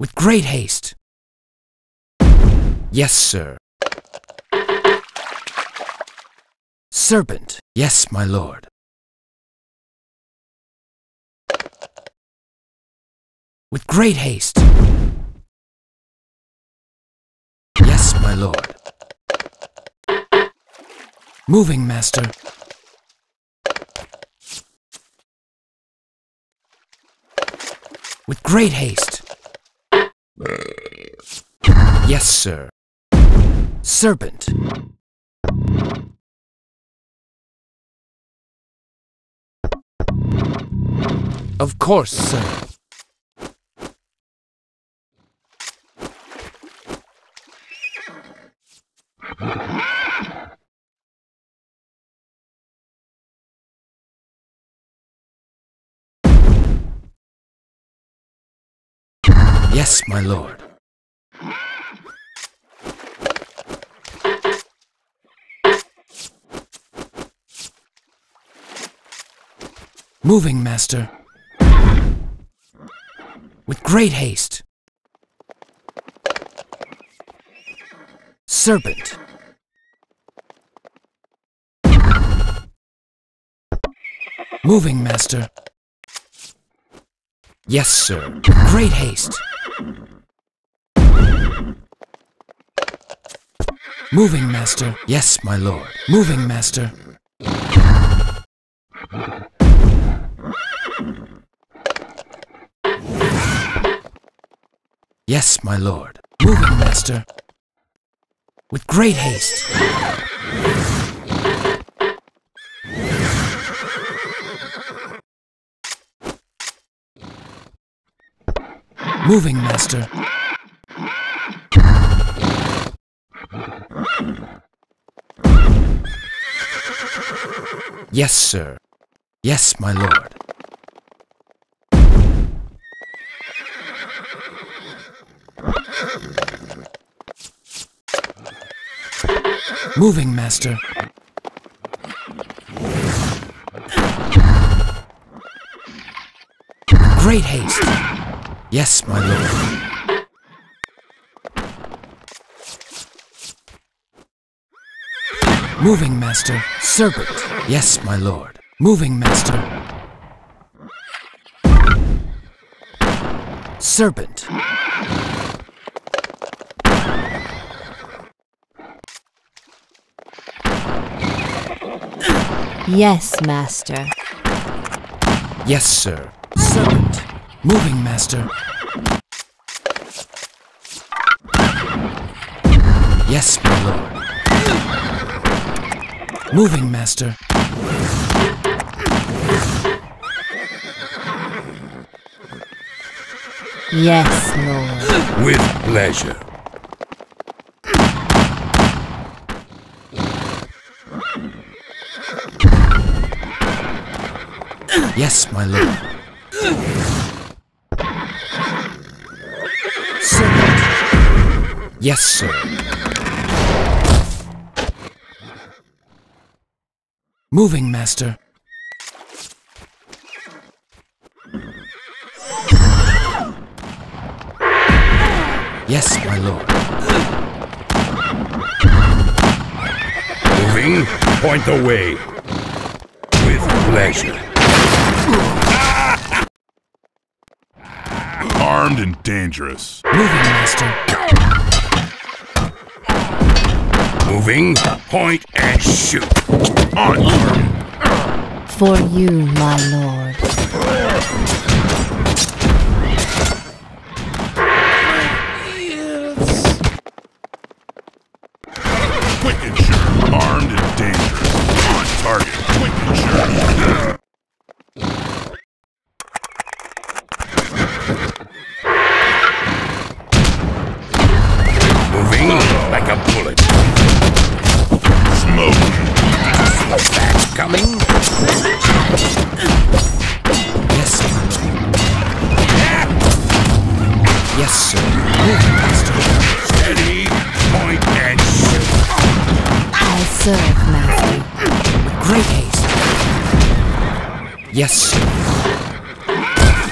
With great haste. Yes, sir. Serpent. Yes, my lord. With great haste. Yes, my lord. Moving, master. With great haste. Yes, sir. Serpent. Of course, sir. Yes, my lord. Moving, master. With great haste. Serpent. Moving, master. Yes, sir. Great haste. Moving, master. Yes, my lord. Moving, master. Yes, my lord. Moving, master. With great haste. Moving, master. Yes, sir. Yes, my lord. Moving, master. Great haste. Yes, my lord. Moving, master. Serpent. Yes, my lord. Moving, master. Serpent. Yes, master. Yes, sir. Serpent. Moving, master. Yes, my lord. Moving, master. Yes, lord. With pleasure. Yes, my lord. Serpent. Yes, sir. Moving, master. Yes, my lord. Moving. Point the way. With pleasure. Armed and dangerous. Moving, master. Moving. Point and shoot. On. For you, my lord. coming. Yes, sir. Yes, sir. Steady, point, and shoot. I serve, Master. Great haste. Yes, sir.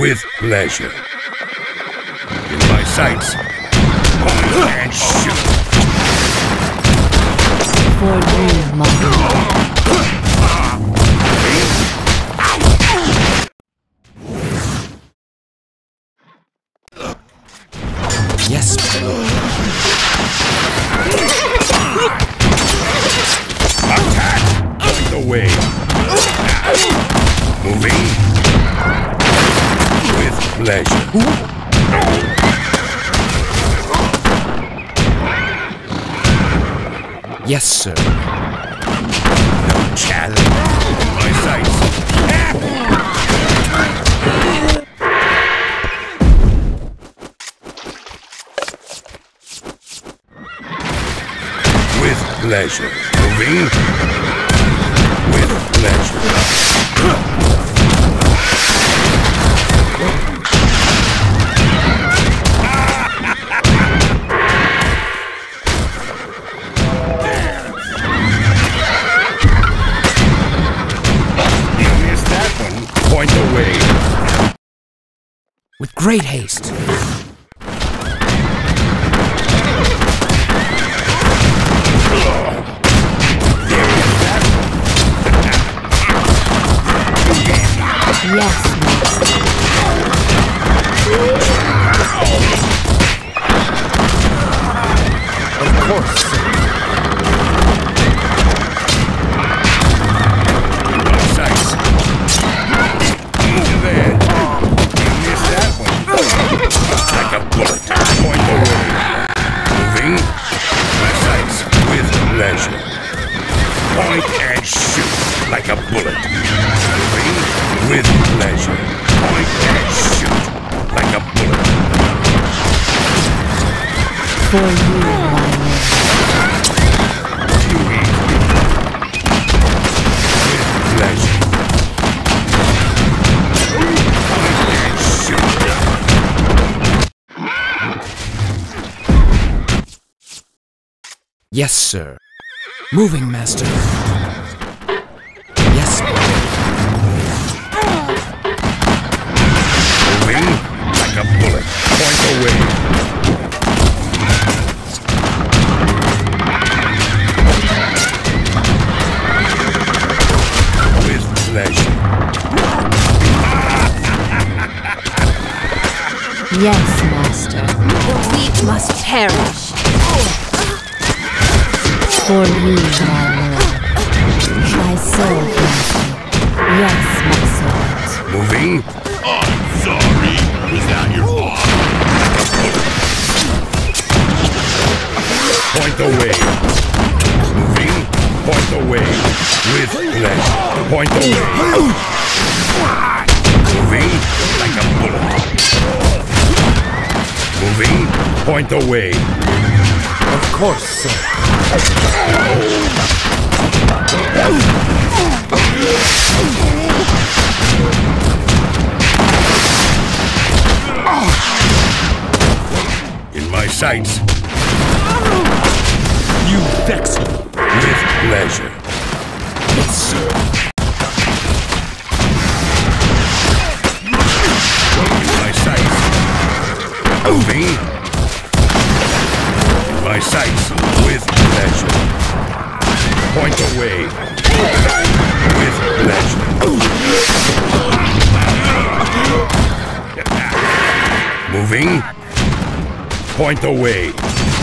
With pleasure. In my sights. Point and shoot. For you, Master. Yes, sir. No challenge. My sights. With pleasure. Moving. With pleasure. great haste. Yes, sir. Moving, master. Yes. Moving like a bullet, point away. With pleasure. yes. the way. Of course, sir. In my sights. Point the way!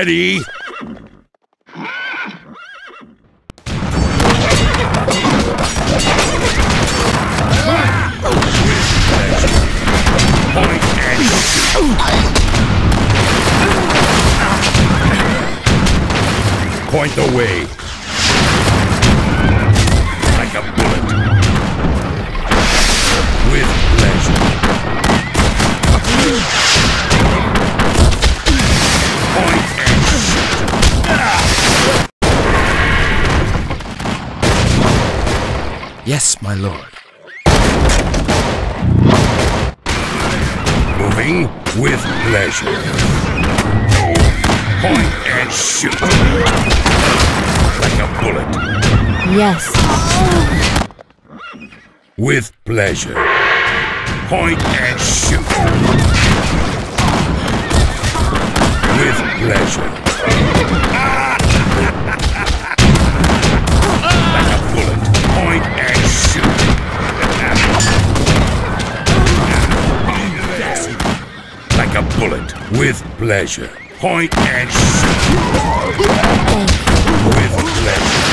Point the way. Yes, my lord. Moving with pleasure. Point and shoot. Like a bullet. Yes, With pleasure. Point and shoot. With pleasure. Bullet. With pleasure. Point and shoot. With pleasure.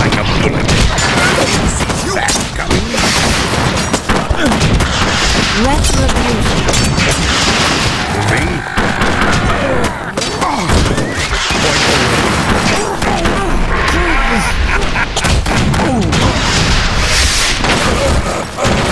Like a bullet. Fast coming. retribution. Moving. Moving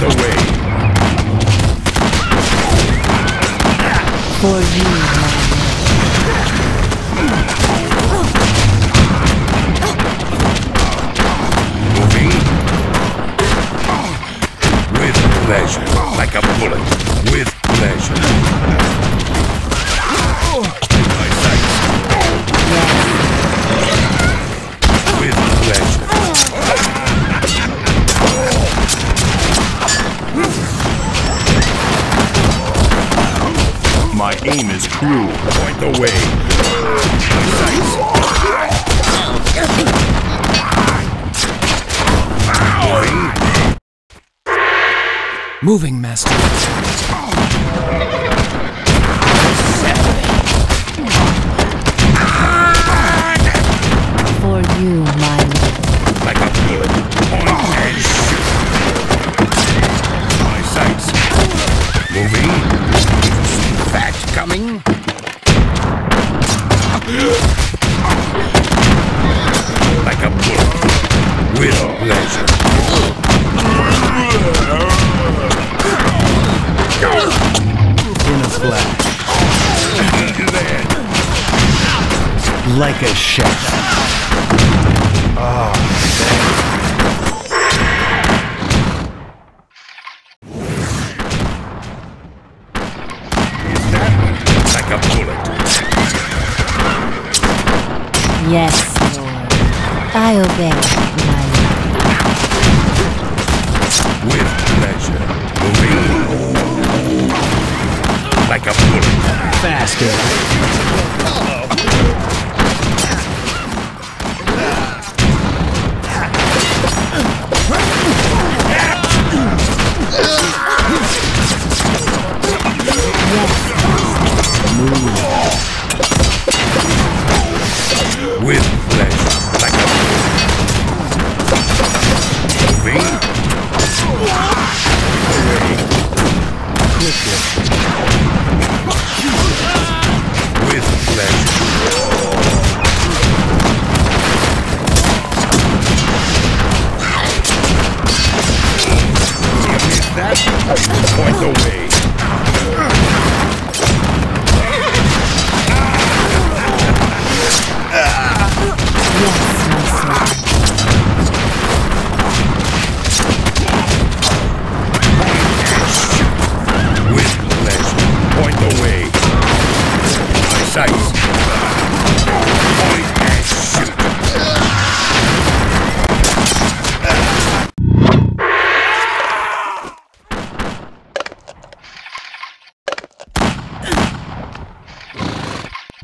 the way. for you. Moving. With pleasure. Like a bullet. With pleasure. Aim is cruel. Point the way. Moving, master. Like a shadow. Like a bullet. Yes, lord. I obey, my lord. With pleasure. Moving. Like a bullet. Faster. Oh.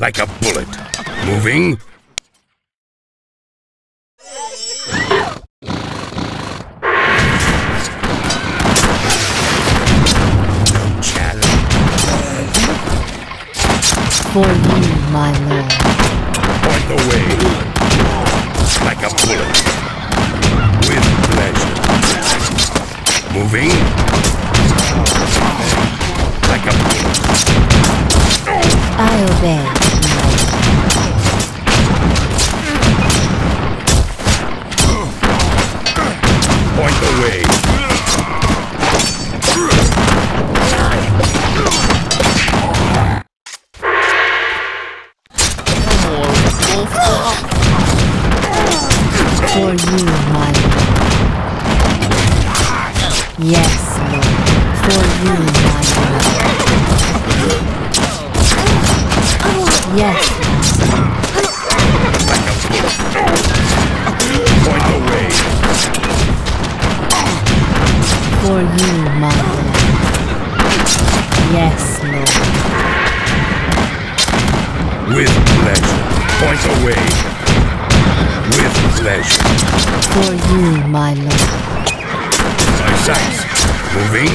like a bullet. Moving,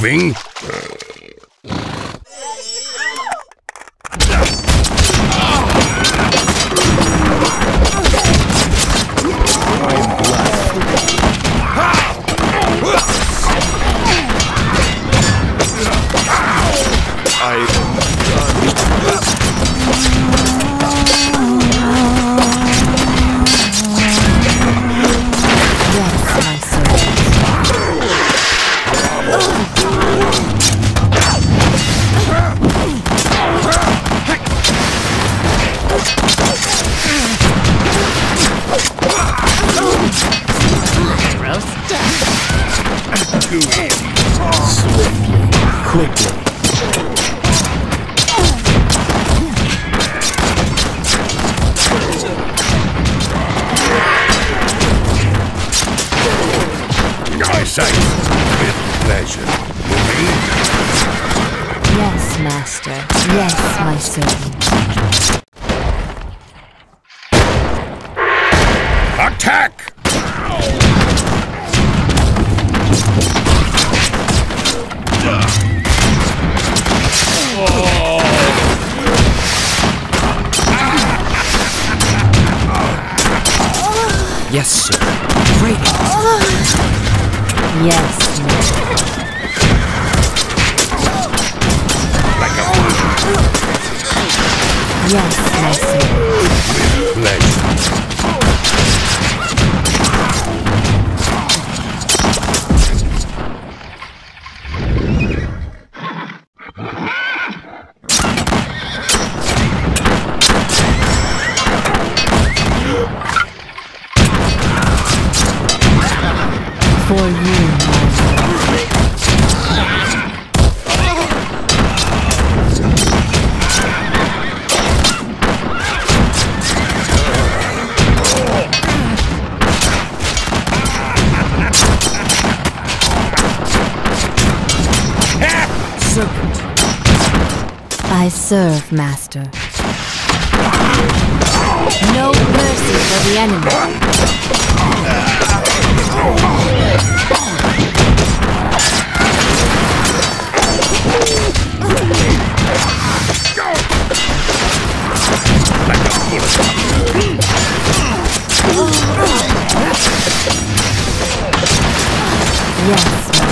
moving. Serve, Master. No mercy for the enemy. Yes,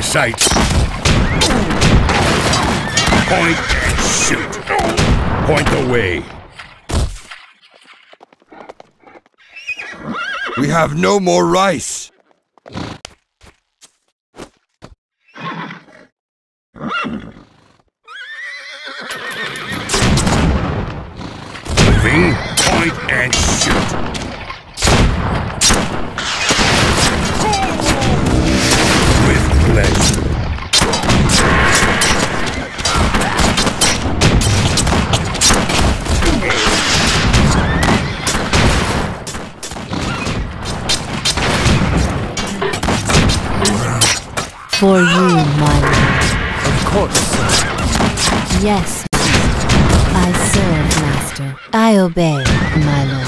my sights. Point, shoot. Point the way. We have no more rice. Moving, point and shoot. For you, my lord. Of course, sir. Yes. I serve, master. I obey, my lord.